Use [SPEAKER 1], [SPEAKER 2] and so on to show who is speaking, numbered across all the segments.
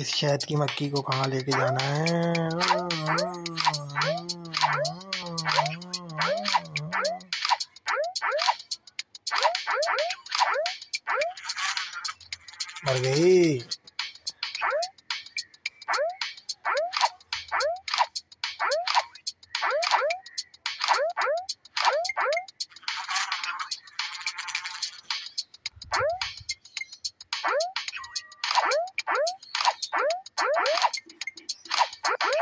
[SPEAKER 1] इस शहद की मक्की को कहाँ लेके जाना है? मर गई।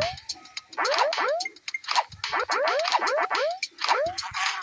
[SPEAKER 1] Thank you.